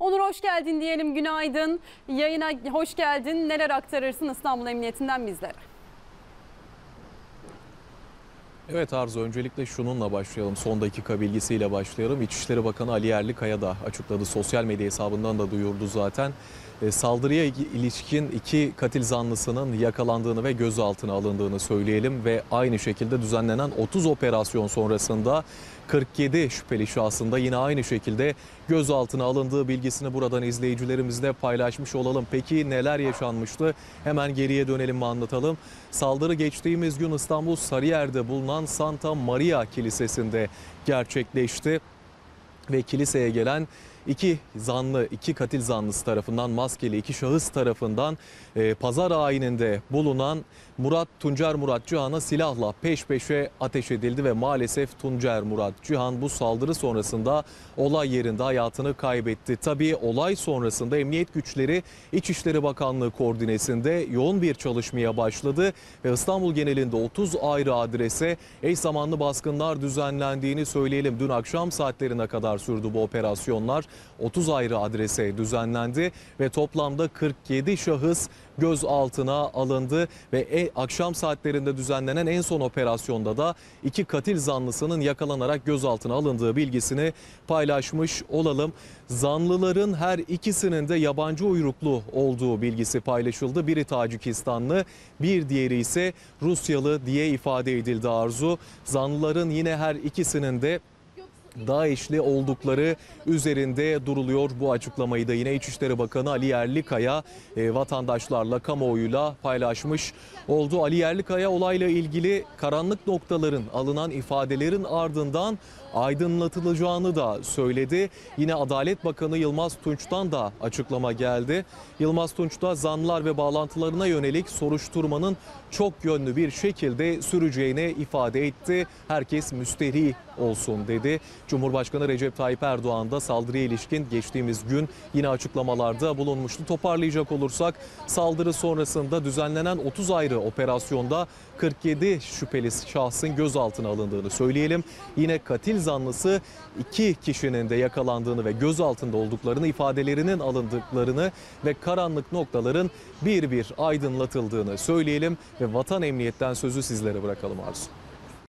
Onur hoş geldin diyelim günaydın. Yayına hoş geldin. Neler aktarırsın İstanbul Emniyetinden bizlere? Evet Arzu öncelikle şununla başlayalım. Son dakika bilgisiyle başlayalım. İçişleri Bakanı Ali Yerlikaya da açıkladı. Sosyal medya hesabından da duyurdu zaten. E, saldırıya ilişkin iki katil zanlısının yakalandığını ve gözaltına alındığını söyleyelim. Ve aynı şekilde düzenlenen 30 operasyon sonrasında 47 şüpheli şahsında yine aynı şekilde gözaltına alındığı bilgisini buradan izleyicilerimizle paylaşmış olalım. Peki neler yaşanmıştı? Hemen geriye dönelim ve anlatalım. Saldırı geçtiğimiz gün İstanbul Sarıyer'de bulunan Santa Maria Kilisesi'nde gerçekleşti ve kiliseye gelen iki zanlı, iki katil zanlısı tarafından maskeli iki şahıs tarafından e, pazar ayininde bulunan Murat Tuncer Murat Cihan'a silahla peş peşe ateş edildi ve maalesef Tuncer Murat Cihan bu saldırı sonrasında olay yerinde hayatını kaybetti. Tabii olay sonrasında emniyet güçleri İçişleri Bakanlığı koordinesinde yoğun bir çalışmaya başladı ve İstanbul genelinde 30 ayrı adrese eş zamanlı baskınlar düzenlendiğini söyleyelim. Dün akşam saatlerine kadar sürdü bu operasyonlar. 30 ayrı adrese düzenlendi ve toplamda 47 şahıs gözaltına alındı ve e, akşam saatlerinde düzenlenen en son operasyonda da iki katil zanlısının yakalanarak gözaltına alındığı bilgisini paylaşmış olalım. Zanlıların her ikisinin de yabancı uyruklu olduğu bilgisi paylaşıldı. Biri Tacikistanlı, bir diğeri ise Rusyalı diye ifade edildi Arzu. Zanlıların yine her ikisinin de DAEŞ'li oldukları üzerinde duruluyor. Bu açıklamayı da yine İçişleri Bakanı Ali Yerlikaya e, vatandaşlarla, kamuoyuyla paylaşmış oldu. Ali Yerlikaya olayla ilgili karanlık noktaların alınan ifadelerin ardından aydınlatılacağını da söyledi. Yine Adalet Bakanı Yılmaz Tunç'tan da açıklama geldi. Yılmaz Tunç da zanlar ve bağlantılarına yönelik soruşturmanın çok yönlü bir şekilde süreceğini ifade etti. Herkes müsterih olsun dedi. Cumhurbaşkanı Recep Tayyip Erdoğan da saldırıya ilişkin geçtiğimiz gün yine açıklamalarda bulunmuştu. Toparlayacak olursak saldırı sonrasında düzenlenen 30 ayrı operasyonda 47 şüpheli şahsın gözaltına alındığını söyleyelim. Yine katil zanlısı iki kişinin de yakalandığını ve gözaltında olduklarını, ifadelerinin alındıklarını ve karanlık noktaların bir bir aydınlatıldığını söyleyelim ve vatan emniyetten sözü sizlere bırakalım Arzu.